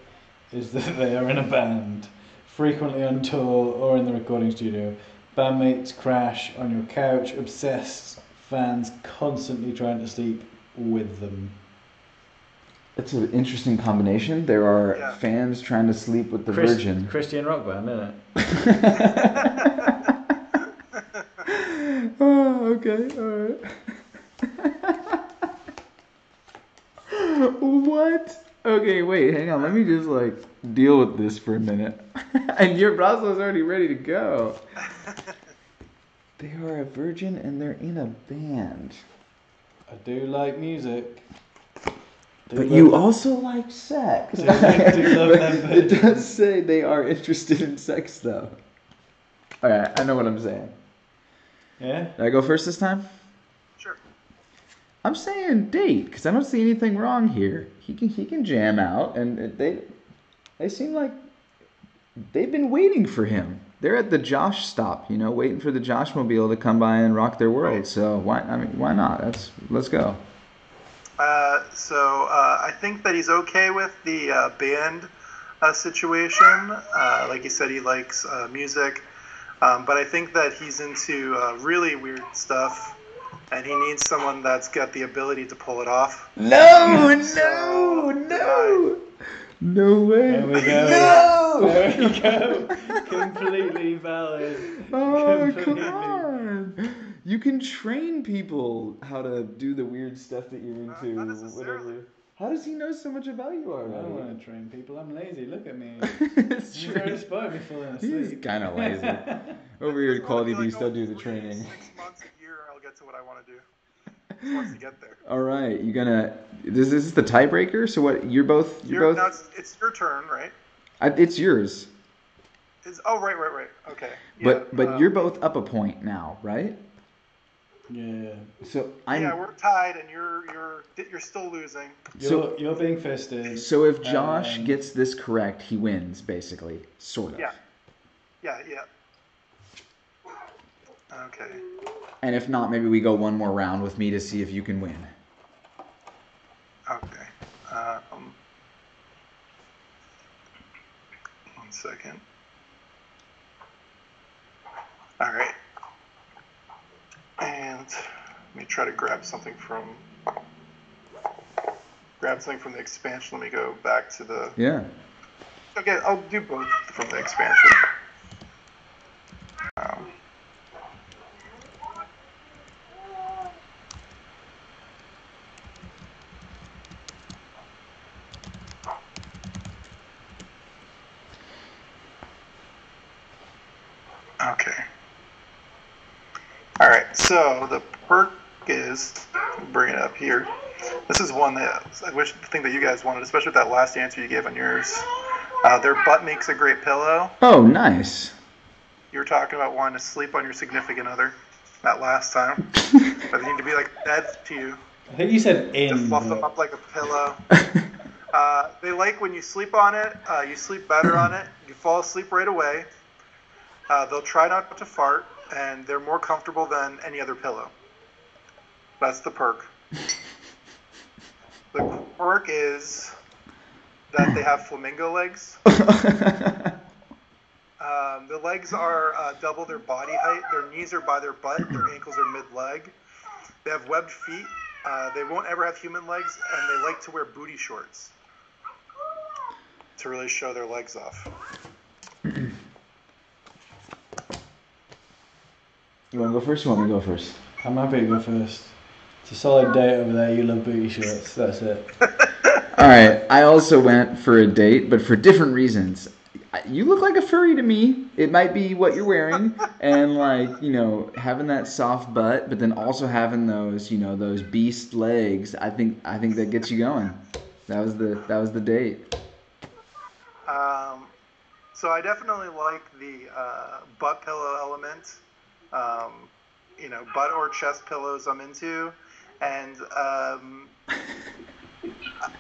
[SPEAKER 3] is that they are in a band, frequently on tour or in the recording studio. Bandmates crash on your couch, obsessed fans constantly trying to sleep with them.
[SPEAKER 1] It's an interesting combination. There are
[SPEAKER 2] Yeah.
[SPEAKER 1] fans trying to sleep with the
[SPEAKER 3] Chris-
[SPEAKER 1] Virgin.
[SPEAKER 3] Christian rock band, isn't it?
[SPEAKER 1] oh, okay, all right. what? Okay, wait, hang on. Let me just like deal with this for a minute. and your Razlo's already ready to go. They are a virgin and they're in a band.
[SPEAKER 3] I do like music. Do
[SPEAKER 1] But you
[SPEAKER 3] it.
[SPEAKER 1] also like sex.
[SPEAKER 3] Do- do love
[SPEAKER 1] But it does say they are interested in sex, though. All right, I know what I'm saying.
[SPEAKER 3] Yeah?
[SPEAKER 1] Did I go first this time? I'm saying date because I don't see anything wrong here. He can he can jam out, and they they seem like they've been waiting for him. They're at the Josh stop, you know, waiting for the Josh mobile to come by and rock their world.
[SPEAKER 2] Right.
[SPEAKER 1] So why I mean why not? That's let's go.
[SPEAKER 2] Uh, so uh, I think that he's okay with the uh, band uh, situation. Uh, like he said, he likes uh, music, um, but I think that he's into uh, really weird stuff, and he needs someone that's got the ability to pull it off.
[SPEAKER 1] No, no, no. No way.
[SPEAKER 3] There we go.
[SPEAKER 1] No.
[SPEAKER 3] There we go. Completely valid.
[SPEAKER 1] Oh, come on. You can train people how to do the weird stuff that you're
[SPEAKER 2] Not-
[SPEAKER 1] into.
[SPEAKER 2] not necessarily.
[SPEAKER 1] whatever. How does he know so much about you
[SPEAKER 3] I don't want to train people. I'm lazy. Look at me.
[SPEAKER 1] it's
[SPEAKER 3] You've
[SPEAKER 1] true.
[SPEAKER 3] already spotted me falling
[SPEAKER 1] He's
[SPEAKER 3] asleep.
[SPEAKER 1] kind of lazy. Over here at Quality
[SPEAKER 2] be like,
[SPEAKER 1] Beast, I'll
[SPEAKER 2] oh,
[SPEAKER 1] do the training.
[SPEAKER 2] Six months a year, I'll get to what I want to do. Once you get there.
[SPEAKER 1] All right, you gonna? This, this is the tiebreaker. So what? You're both. You're,
[SPEAKER 2] You're,
[SPEAKER 1] both.
[SPEAKER 2] now it's, it's your turn, right?
[SPEAKER 1] I, it's yours.
[SPEAKER 2] Is oh right, right, right. Okay. Yeah,
[SPEAKER 1] But but
[SPEAKER 2] uh,
[SPEAKER 1] you're both up a point now, right?
[SPEAKER 3] Yeah.
[SPEAKER 1] So I'm.
[SPEAKER 2] yeah, we're tied, and you're you're you're still losing.
[SPEAKER 3] You're,
[SPEAKER 1] So-
[SPEAKER 3] you're being fisted.
[SPEAKER 1] so if Josh
[SPEAKER 3] Um,
[SPEAKER 1] gets this correct, he wins, basically, sort of.
[SPEAKER 2] Yeah. Yeah, yeah. Okay.
[SPEAKER 1] And if not, maybe we go one more round with me to see if you can win.
[SPEAKER 2] Okay. Um, one second. All right. And let me try to grab something from grab something from the expansion. Let me go back to the.
[SPEAKER 1] Yeah.
[SPEAKER 2] Okay, I'll do both from the expansion. Um, okay. All right. So the perk is bring it up here. This is one that I wish the thing that you guys wanted, especially with that last answer you gave on yours. Uh, their butt makes a great pillow.
[SPEAKER 1] Oh, nice.
[SPEAKER 2] You were talking about wanting to sleep on your significant other that last time. but they need to be like bed to you
[SPEAKER 3] I think you said
[SPEAKER 2] to
[SPEAKER 3] in.
[SPEAKER 2] fluff them up like a pillow. Uh, they like when you sleep on it. Uh, you sleep better on it. You fall asleep right away. Uh, they'll try not to fart, and they're more comfortable than any other pillow. That's the perk. The quirk is that they have flamingo legs. Um, the legs are uh, double their body height. Their knees are by their butt. Their ankles are mid-leg. They have webbed feet. Uh, they won't ever have human legs, and they like to wear booty shorts to really show their legs off.
[SPEAKER 1] You want to go first? You want me to go first?
[SPEAKER 3] I'm happy to go first. It's a solid date over there. You love booty shorts. That's it.
[SPEAKER 1] All right. I also went for a date, but for different reasons. You look like a furry to me. It might be what you're wearing, and like you know, having that soft butt, but then also having those, you know, those beast legs. I think I think that gets you going. That was the that was the date.
[SPEAKER 2] Um, so I definitely like the uh, butt pillow element. Um, you know, butt or chest pillows I'm into, and um,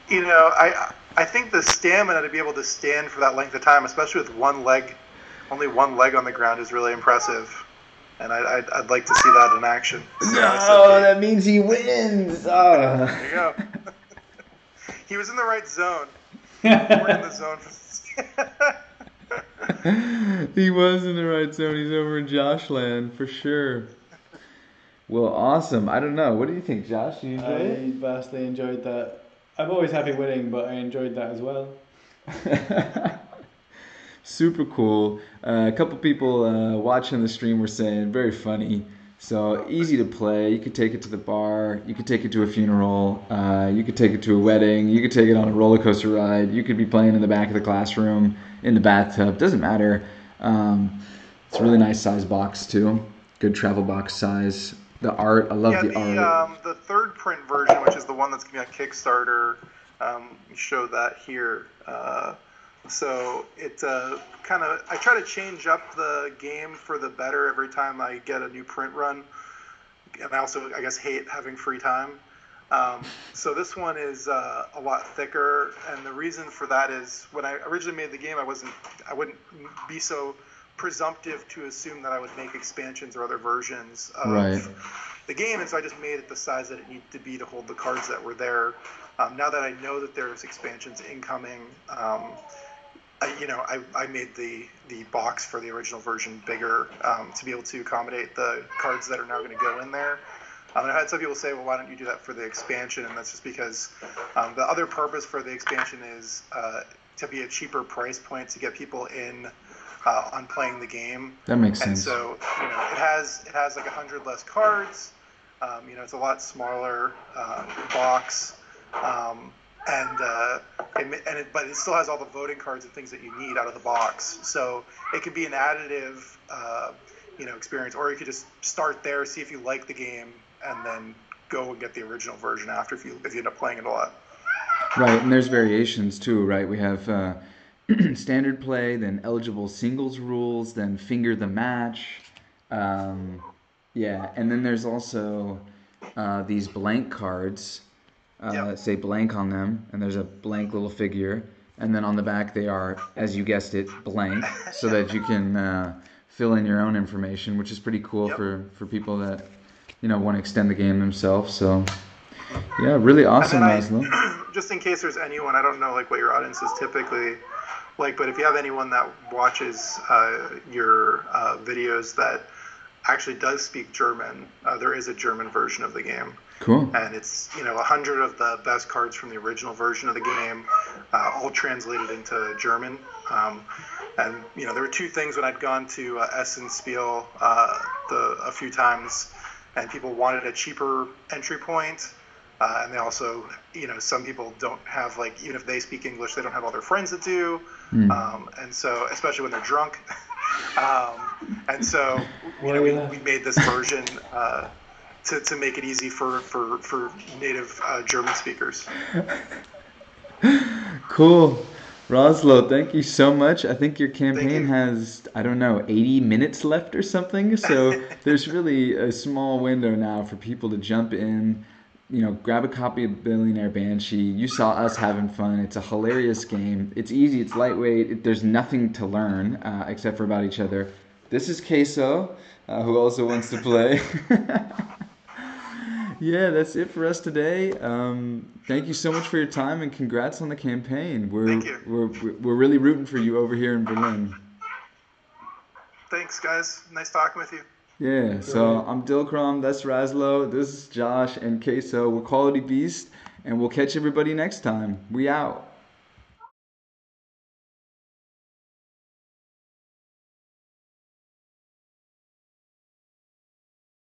[SPEAKER 2] you know, I I think the stamina to be able to stand for that length of time, especially with one leg, only one leg on the ground, is really impressive. And I, I'd, I'd like to see that in action. So
[SPEAKER 1] No, that means he wins. Ah.
[SPEAKER 2] There you go. he was in the right zone. We're in the zone.
[SPEAKER 1] he was in the right zone. He's over in Joshland for sure. Well, awesome. I don't know. What do you think, Josh? You enjoy
[SPEAKER 3] I vastly enjoyed that. I'm always happy winning, but I enjoyed that as well.
[SPEAKER 1] Super cool. Uh, a couple people uh, watching the stream were saying very funny. So easy to play. You could take it to the bar. You could take it to a funeral. Uh, you could take it to a wedding. You could take it on a roller coaster ride. You could be playing in the back of the classroom, in the bathtub. Doesn't matter. Um, it's a really nice size box too. Good travel box size. The art. I love
[SPEAKER 2] yeah,
[SPEAKER 1] the,
[SPEAKER 2] the
[SPEAKER 1] art.
[SPEAKER 2] um, the third print version, which is the one that's going to be on Kickstarter, um, show that here. Uh, so it uh, kind of I try to change up the game for the better every time I get a new print run, and I also I guess hate having free time. Um, so this one is uh, a lot thicker, and the reason for that is when I originally made the game, I wasn't I wouldn't be so presumptive to assume that I would make expansions or other versions of
[SPEAKER 1] Right.
[SPEAKER 2] the game, and so I just made it the size that it needed to be to hold the cards that were there. Um, now that I know that there's expansions incoming, um, I, you know, I, I made the the box for the original version bigger um, to be able to accommodate the cards that are now going to go in there. Um, and I had some people say, well, why don't you do that for the expansion? And that's just because um, the other purpose for the expansion is uh, to be a cheaper price point to get people in uh, on playing the game.
[SPEAKER 1] That makes sense.
[SPEAKER 2] And so, you know, it has it has like a hundred less cards. Um, you know, it's a lot smaller uh, box, um, and uh, it, and it, but it still has all the voting cards and things that you need out of the box. So it could be an additive, uh, you know, experience, or you could just start there, see if you like the game, and then go and get the original version after if you if you end up playing it a lot.
[SPEAKER 1] Right, and there's variations too, right? We have uh, standard play, then eligible singles rules, then finger the match. Um, yeah, and then there's also uh, these blank cards uh,
[SPEAKER 2] Yep.
[SPEAKER 1] say blank on them, and there's a blank little figure, and then on the back they are, as you guessed it, blank, so that you can uh, fill in your own information, which is pretty cool
[SPEAKER 2] Yep.
[SPEAKER 1] for for people that you know want to extend the game themselves. So, yeah, really awesome,
[SPEAKER 2] I- just in case there's anyone, I don't know like what your audience is typically like, but if you have anyone that watches uh, your uh, videos that actually does speak German, uh, there is a German version of the game,
[SPEAKER 1] Cool.
[SPEAKER 2] and it's you know a hundred of the best cards from the original version of the game, uh, all translated into German. Um, and you know there were two things when I'd gone to uh, Essen Spiel uh, the, a few times, and people wanted a cheaper entry point. Uh, and they also, you know, some people don't have like even if they speak English, they don't have all their friends that do,
[SPEAKER 1] Hmm.
[SPEAKER 2] um, and so especially when they're drunk. um, and so, you know, we, we made this version uh, to, to make it easy for for, for native uh, German speakers.
[SPEAKER 1] Cool. Razlo, thank you so much. I think your campaign
[SPEAKER 2] you.
[SPEAKER 1] has, I don't know, 80 minutes left or something. So there's really a small window now for people to jump in, you know, grab a copy of Billionaire Banshee. You saw us having fun. It's a hilarious game. It's easy, it's lightweight. It, there's nothing to learn uh, except for about each other. This is Queso, uh, who also wants to play. yeah, that's it for us today. Um, thank you so much for your time and congrats on the campaign. We're,
[SPEAKER 2] Thank you.
[SPEAKER 1] We're, we're we're really rooting for you over here in Berlin.
[SPEAKER 2] Thanks, guys. Nice talking with you.
[SPEAKER 1] Yeah, so I'm Dilkrom, that's Razlo, this is Josh and Queso. We're Quality Beast, and we'll catch everybody next time. We out.